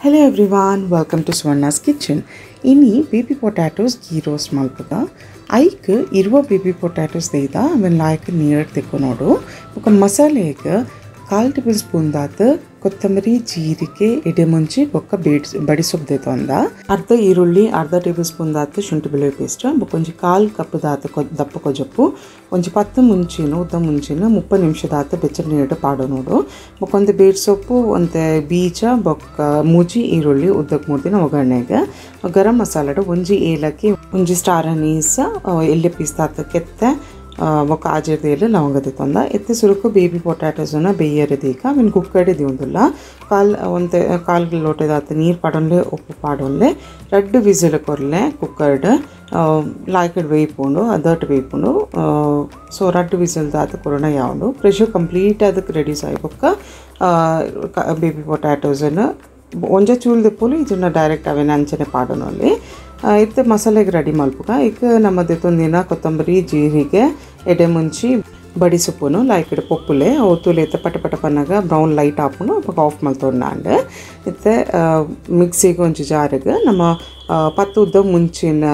Hello everyone, welcome to Swarna's Kitchen. ಇನಿ baby potatoes ghee roast ಮಲ್ಪದ ಐಕ್ ಇರುವ ಬೇಬಿ ಪೊಟ್ಯಾಟೋಸ್ ದೈದ ಆಮೇಲೆ ಲಾಯ್ಕ್ ನೀರು ತೆಕ್ಕೊನೋಡು ఒక ಮಸಾಲೆಗೆ ಕಾಲು ಟೇಬಲ್ ಸ್ಪೂನ್ ದಾತ ಕೊತ್ತಂಬರಿ, ಜೀರಿಗೆ ಎಡೆ ಮುಂಚಿ ಬೊಕ್ಕ ಬೇಡ್ಸ್ ಬಡಿ ಸೊಪ್ಪು ದೈತೊಂದ ಅರ್ಧ ಈರುಳ್ಳಿ, ಅರ್ಧ ಟೇಬಲ್ ಸ್ಪೂನ್ ದಾತ ಶುಂಠಿ ಬೆಳ್ಳುಳ್ಳಿ ಪೇಸ್ಟ್ ಬೊಕೊಂಜಿ ಕಾಲು ಕಪ್ ದಾತ ದಪ್ಪ ಕೊಜಪ್ಪು ಒಂಜಿ ಪತ್ತು ಮುಂಚಿನ, ಉದ್ದ ಮುಂಚಿನ, ಮುಪ್ಪ ನಿಮಿಷ ದಾತ ಬೆಚ್ಚ ನೀರು ಪಾಡು ನೋಡು. ಬೊಕೊಂದು ಬೇಡ್ ಸೊಪ್ಪು, ಒಂತೆ ಬೀಜ, ಬೊಕ್ಕ ಮುಜಿ, ಈರುಳ್ಳಿ ಉದ್ದಕ್ಕೆ ಮೂರ್ದಿನ ಒಗ್ಗರಣೆಗೆ. ಗರಂ ಮಸಾಲಡು ಒಂಜಿ ಏಲಕ್ಕಿ, ಒಂಜಿ ಸ್ಟಾರ್ ಅನೀಸ್ ಎಲ್ಲಿ ಪೀಸ್ ದಾತ ಕೆತ್ತೆ ಬೊಕ್ಕ ಆಜಿರ್ದೆಯಲ್ಲಿ ಲವಂಗದ ತಂದ. ಇತ್ತೆ ಸುರುಕು, ಬೇಬಿ ಪೊಟ್ಯಾಟೋಸನ್ನ ಬೇಯರ್ ದೀಕ. ಅವನ್ ಕುಕ್ಕಡಿದಿ ಒಂದುಲ್ಲ ಕಾಲ್ ಒಂದು ಕಾಲ್ ಲೋಟದ ಆತ ನೀರು ಪಾಡೊಂಡೆ ಉಪ್ಪು ಪಾಡೊಂಡೆ ರೆಡ್ ವಿಸಿಲ್ ಕೊರ್ಲೆ, ಕುಕ್ಕರ್ಡ್ ಲಾಯ್ಕಡ್ ಬೇಯ್ಪುಂಡು ಅದಟ್ಟು ಬೇಯ್ಪುಂಡು ಸೊ ರಡ್ಡು ವಿಸಿಲ್ದ ದಾತ ಕೊರೋನ ಯಾವುದು ಫ್ರೆಶ್ ಕಂಪ್ಲೀಟ್ ಅದಕ್ಕೆ ರೆಡ್ಯೂಸ್ ಆಯ್ಬೊಕ್ಕ ಬೇಬಿ ಪೊಟ್ಯಾಟೋಸನ್ನು ಒಂಜ ಚೂಲ್ದೆ ಪೋಲು ಇದನ್ನ ಡೈರೆಕ್ಟ್ ಅವೇನ ಅಂಚನೆ ಪಾಡೋನಲ್ಲಿ ಇತ್ತೆ ಮಸಾಲೆಗೆ ರೆಡಿ ಮಲ್ಪುಗ ಈಗ ನಮ್ಮದೇ ಕೊತ್ತಂಬರಿ, ಜೀರಿಗೆ ಎಡೆ ಮುಂಚಿ ಬಡಿ ಸೊಪ್ಪುನು ಲೈಕ್ ಇಡ ಪೊಪ್ಪುಲೆ ಇತ್ತು ಪಟ ಪಟ ಪನ್ನಾಗ ಬ್ರೌನ್ ಲೈಟ್ ಹಾಪುನು ಅಪ್ಪ ಆಫ್ ಮಲ್ತೊಂಡಾಂಡ್ ಇತ್ತೆ ಮಿಕ್ಸಿಗೆ ಒಂಚು ಜಾರಿಗೆ ನಮ್ಮ ಪತ್ತು ಉದ್ದ ಮುಂಚಿನ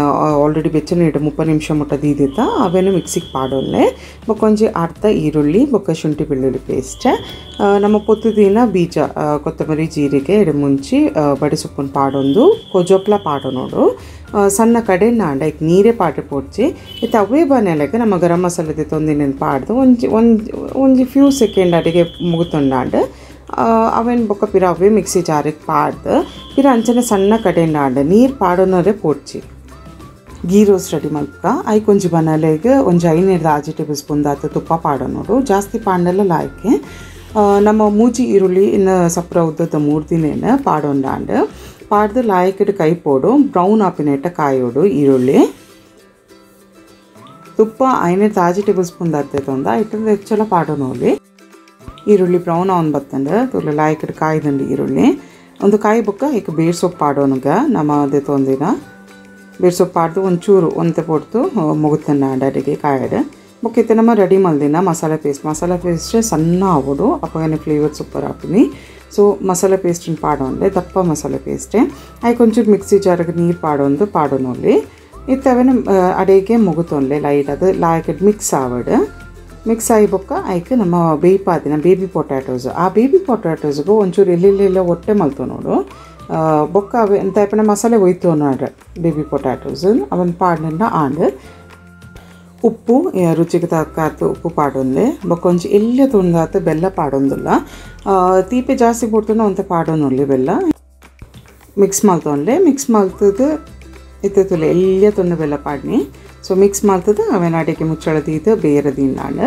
ಆಲ್ರೆಡಿ ಬೆಚ್ಚನೆ ಮುಪ್ಪ ನಿಮಿಷ ಮುಟ್ಟ ದೀದಿತ್ತ ಅವೇನು ಮಿಕ್ಸಿಗೆ ಪಾಡೋಲ್ಲೆ. ಬೊಕ್ಕೊಂಜಿ ಅರ್ಧ ಈರುಳ್ಳಿ, ಬೊಕ್ಕ ಶುಂಠಿ ಬೆಳ್ಳುಳ್ಳಿ ಪೇಸ್ಟ್ ನಮ್ಮ ಪೊತ್ತುದಿನ ಬೀಜ ಕೊತ್ತಂಬರಿ, ಜೀರಿಗೆ ಎಡೆ ಮುಂಚಿ ಬಡಿ ಸೊಪ್ಪನ್ನು ಪಾಡೊಂದು ಕೊಜೊಪ್ಲ ಪಾಡೋ ನೋಡು. ಸಣ್ಣ ಕಡೆ ನಾಂಡ ಈಗ ನೀರೇ ಪಾಟೆ ಪೋಡ್ಚಿ ಇತ್ತು ಅವೇ ಬನೆಲೆಗೆ ನಮ್ಮ ಗರಂ ಮಸಾಲೆ ತೊಂದಿನ ಪಾಡ್ದು, ಒಂಜಿ ಒಂದು ಒಂಜಿ ಫ್ಯೂ ಸೆಕೆಂಡ್ ಅಡಿಗೆ ಮುಗುತೊಂಡಾಂಡ್ ಅವೇನು ಬೊಕ್ಕ ಪಿರ ಅವೇ ಮಿಕ್ಸಿ ಜಾರಿಗೆ ಪಾಡ್ದು. ಪಿರ ಅಂಚನೆ ಸಣ್ಣ ಕಡೆಯಿಂದ ಆಡ ನೀರು ಪಾಡೋನೋದೆ ಪೋಡ್ಚಿ. ಗೀ ರೋಸ್ ರೆಡಿ ಮಲ್ಕ. ಐ ಕೊಂಚಿ ಬನಲೆಗೆ ಒಂಜಿ ಆಜಿ ಟೇಬಲ್ ಸ್ಪೂನ್ ದಾತ ತುಪ್ಪ ಪಾಡೋನೋಡು. ಜಾಸ್ತಿ ಪಾಂಡಲ್ಲ ಲಾಯ್ಕೆ. ನಮ್ಮ ಮೂಜಿ ಈರುಳ್ಳಿ ಇನ್ನು ಸಪ್ರ ಉದ್ದದ ಮೂರು ದಿನ ಪಾಡೊಂಡಾಂಡ್ ಪಾಡ್ದು ಲಾಯ್ಕಡ್ ಕೈ ಪೋಡು. ಬ್ರೌನ್ ಆಪಿನೆಟ್ಟ ಕಾಯೋಡು ಈರುಳ್ಳಿ. ತುಪ್ಪ ಐನೇ ತಾಜಿ ಟೇಬಲ್ ಸ್ಪೂನ್ ದತ್ತೊಂದ ಇಟ್ಟದ ಹೆಚ್ಚೆಲ್ಲ ಪಾಡೋನೋಲಿ. ಈರುಳ್ಳಿ ಬ್ರೌನ್ ಆನ್ ಬತ್ತಂಡ ತುಳು ಲಾಯ್ಕಡ್ ಕಾಯ್ದಂಡಿ ಈರುಳ್ಳಿ. ಒಂದು ಕಾಯಿ ಬುಕ್ಕ ಈಗ ಬೇರ್ ಸೊಪ್ಪು ಪಾಡೋನುಗ ನಮ್ಮ ಅದೇ ತೊಂದಿನ ಬೇರ್ ಸೊಪ್ಪು ಪಾಡ್ದು ಒಂಚೂರು ಒಂತೆ ಪೊಡ್ತು ಮುಗುತ್ತನ್ನ ಅಡಿಗೆ ಕಾಯಡ್. ಬೊಕ್ಕಿತ್ತೆ ನಮ್ಮ ರೆಡಿ ಮಲ್ದಿನ ಮಸಾಲೆ ಪೇಸ್ಟ್ ಮಸಾಲೆ ಪೇಸ್ಟ್ ಸಣ್ಣ ಆಗೋದು ಅಪ್ಪಗನೆ ಫ್ಲೇವರ್ ಸೂಪರ್ ಹಾಕ್ತೀನಿ. ಸೊ ಮಸಾಲೆ ಪೇಸ್ಟನ್ನು ಅಂದರೆ ದಪ್ಪ ಮಸಾಲೆ ಪೇಸ್ಟೆ ಆಯ್ಕೆ ಒಂಚೂರು ಮಿಕ್ಸಿ ಜಾರಿಗೆ ನೀರು ಪಾಡೊಂದು ಪಾಡೋನಲ್ಲಿ ಇತ್ತವೇನ ಅಡಿಗೆ ಮುಗುತ್ತೆ ಲೈಟ್ ಅದು ಲಾಯ್ಕಡ್ ಮಿಕ್ಸ್ ಆವಡ್. ಮಿಕ್ಸ್ ಆಗಿ ಬೊಕ್ಕ, ಆಯ್ಕೆ ನಮ್ಮ ಬೇಯ್ಪಾದಿನ ಬೇಬಿ ಪೊಟ್ಯಾಟೋಸ್ ಆ ಬೇಬಿ ಪೊಟ್ಯಾಟೋಸ್ಗೂ ಒಂಚೂರು ಎಲ್ಲೆಲ್ಲೆಲ್ಲ ಹೊಟ್ಟೆ ಮಲ್ತು ನೋಡು. ಬೊಕ್ಕ ಅವೆ ಎಂತ ಪಣ ಮಸಾಲೆ ಹೋಯ್ತು ನೋಡ್ರೆ ಬೇಬಿ ಪೊಟ್ಯಾಟೋಸ್ ಅವನ್ ಪಾಡನ್ನ ಆಂಡ್. ಉಪ್ಪು ರುಚಿಗೆ ತಕ್ಕಾತು ಉಪ್ಪು ಪಾಡೊಂದೆ. ಬೊಕೊಂಚಿ ಎಲ್ಲ ತುಂಡಾತ ಬೆಲ್ಲ ಪಾಡೊಂದಿಲ್ಲ. ತೀಪೆ ಜಾಸ್ತಿ ಬಿಡ್ತಾನೆ ಅಂತ ಪಾಡೋನು ಬೆಲ್ಲ. ಮಿಕ್ಸ್ ಮಲ್ತೊಂಡ್ಲೆ ಮಿಕ್ಸ್ ಮಲ್ತದ ತುಂಡ ಬೆಲ್ಲ ಪಾಡ್ನಿ. ಸೊ ಮಿಕ್ಸ್ ಮಾಡ್ತದ ಅವೆನಾಡಿಗೆ ಅಡಿಗೆ ಮುಚ್ಚಳ ತೀತ ಬೇರೆ ದಿನಾಂಡ್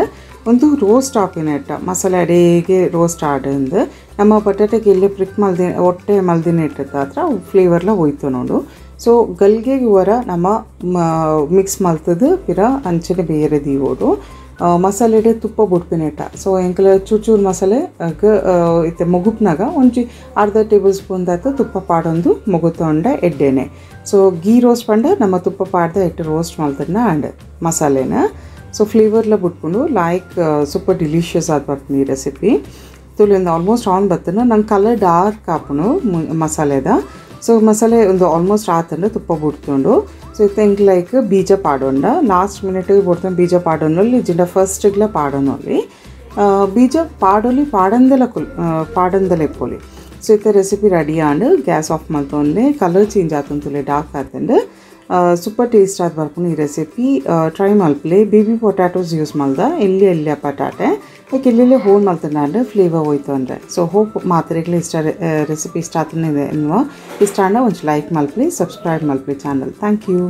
ಒಂದು ರೋಸ್ಟ್ ಹಾಕಿನ ಇಟ್ಟ, ಮಸಾಲೆ ಅಡಿಗೆ ರೋಸ್ಟ್ ಆಡಂದು, ನಮ್ಮ ಬಟಾಟೆಗೆ ಎಲ್ಲೇ ಪ್ರಿಕ್ ಮಲ್ದಿ, ಹೊಟ್ಟೆ ಮಲ್ದಿನ ಇಟ್ಟದ ಹತ್ರ ಫ್ಲೇವರ್ಲ ಹೋಯ್ತು ನೋಡು. ಸೊ ಗಲ್ಗೆಗೆ ವರ ನಮ್ಮ ಮಿಕ್ಸ್ ಮಲ್ತದ ಪಿರ ಅಂಚನೆ ಬೇರೆ ದೀವೋಡು ಮಸಾಲೆಡೆ ತುಪ್ಪ ಬುಡ್ಪಿನೇಟ ಸೊ ಎಂಕಲ ಚೂರು ಚೂರು ಮಸಾಲೆ ಇತ್ತೆ ಮಗುಪ್ನಾಗ ಒಂಚಿ ಅರ್ಧ ಟೇಬಲ್ ಸ್ಪೂನ್ ದಾತ ತುಪ್ಪ ಪಾಡೊಂದು ತೊಂಡ ಎಡ್ಡೆನೆ. ಸೊ ಗೀ ರೋಸ್ಟ್ ಪಂಡ ನಮ್ಮ ತುಪ್ಪ ಪಾಡ್ದ ಎಟ್ಟು ರೋಸ್ಟ್ ಮಲ್ತನ್ನ ಅಂಡ್ ಮಸಾಲೆನ. ಸೊ ಫ್ಲೇವರ್ಲ ಬಿಟ್ಕೊಂಡು ಲೈಕ್ ಸೂಪರ್ ಡಿಲಿಷಿಯಸ್ ಆದ ಬರ್ತೀನಿ ಈ ರೆಸಿಪಿ ತುಲಿಂದ ಆಲ್ಮೋಸ್ಟ್ ಆನ್ ಬರ್ತನ ನಂಗೆ ಕಲರ್ ಡಾರ್ಕ್ ಹಾಪನು ಮಸಾಲೆದ. ಸೊ ಮಸಾಲೆ ಒಂದು ಆಲ್ಮೋಸ್ಟ್ ಆತಂಡ ತುಪ್ಪ ಬಿಡ್ಕೊಂಡು ಸೊ ಥಿಂಕ್ ಲೈಕ್ ಬೀಜ ಪಾಡೋಣ. ಲಾಸ್ಟ್ ಮಿನಿಟಿಗೆ ಬಿಡ್ತಾನೆ ಬೀಜ ಪಾಡೋನಲ್ಲಿ ಜಿಂಡ ಫಸ್ಟಿಗ್ಲ ಪಾಡೋನಲ್ಲಿ ಬೀಜ ಪಾಡೋಲಿ ಪಾಡಂದೆಲ ಕುಲ್ ಪಾಡಂದೆಲ ಎಪ್ಪೋಲಿ ಸೊ ಇತ್ತ recipe ready and gas off ಮಲ್ತೊಂದೆ colour change ಆತಂತುಲೆ ಡಾರ್ಕ್ ಆತಂಡ್ ಸೂಪರ್ ಟೇಸ್ಟ್ ಆದ ಬರ್ಕೊಂಡು ಈ ರೆಸಿಪಿ ಟ್ರೈ ಮಲ್ಪಲಿ ಬೇಬಿ ಪೊಟ್ಯಾಟೋಸ್ ಯೂಸ್ ಮಾಡ್ದೆ. ಎಲ್ಲಿ ಎಲ್ಲಿ ಪಟಾಟೆ ಲೈಕ್ ಎಲ್ಲೆಲ್ಲಿ ಹೋಲ್ ಮಲ್ತಂಡ ಫ್ಲೇವರ್ ಹೋಯ್ತು ಅಂದರೆ. ಸೊ ಹೋಪ್ ಮಾತ್ರೆಗಳು ಇಷ್ಟ ರೆಸಿಪಿ ಇಷ್ಟ ಆತನೇ ಎನ್ನುವ ಇಷ್ಟ ಅಂದ್ರೆ ಒಂಚು ಲೈಕ್ ಮಲ್ಪಲಿ ಸಬ್ಸ್ಕ್ರೈಬ್ ಮಲ್ಪಲಿ ಚಾನಲ್ ಥ್ಯಾಂಕ್ ಯು